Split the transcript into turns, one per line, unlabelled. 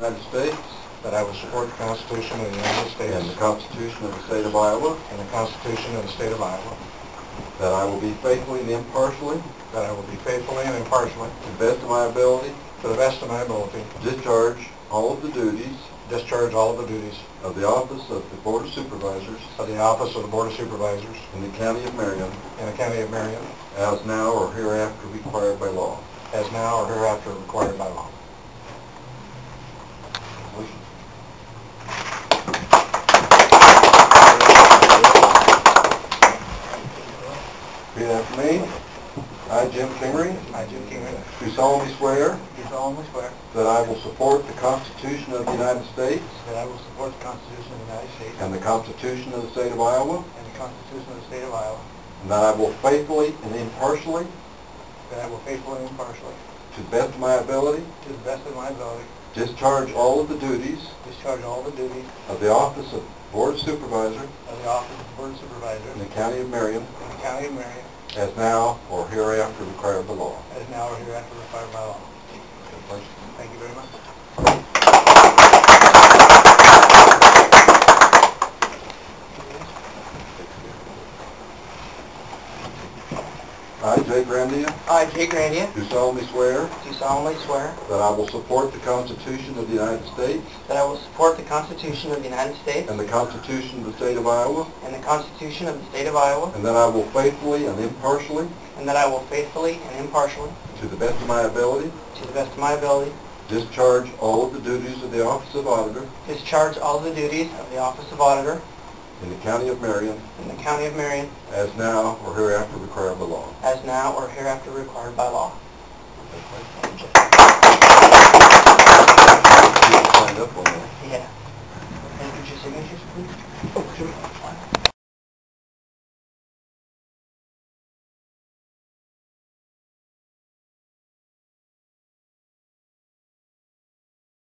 United States
that I will support the Constitution of the United States
and the Constitution of the State of Iowa,
and the Constitution of the State of Iowa,
that I will be faithfully and impartially,
that I will be faithfully and impartially,
to the best of my ability,
to the best of my ability,
discharge all of the duties
discharge all of the duties
of the office of the Board of Supervisors
of the office of the Board of Supervisors
in the County of Marion,
in the County of Marion,
as now or hereafter required by law.
as now or hereafter required by law.
Me. I, Jim Kingery,
I, Jim Kingery,
do solemnly swear
do solemnly swear
that I will support the Constitution of the United States
that I will support the Constitution of the United States
and the Constitution of the State of Iowa,
and the Constitution of the State of Iowa,
and that I will faithfully and impartially,
that I will faithfully and impartially,
to the best of my ability,
to the best of my ability,
discharge all of the duties
discharge all the duties
of the office of Board of Supervisor
of the office of Board of Supervisor
in the County of Marion,
in the County of Marion,
as now or hereafter required by law.
as now or hereafter required by law.
I, Jake Grandia,
I, Jake Grandia,
do solemnly swear
do solemnly swear
that I will support the Constitution of the United States
that I will support the Constitution of the United States
and the Constitution of the State of Iowa,
and the Constitution of the State of Iowa,
and that I will faithfully and impartially,
and that I will faithfully and impartially,
to the best of my ability,
to the best of my ability,
discharge all of the duties of the office of Auditor
discharge all of the duties of the Office of Auditor
in the County of Marion,
in the County of Marion,
as now or hereafter required by law.
as now or hereafter required by law.
Signed up on that.
Yeah. I get your signatures, please? Oh, sure.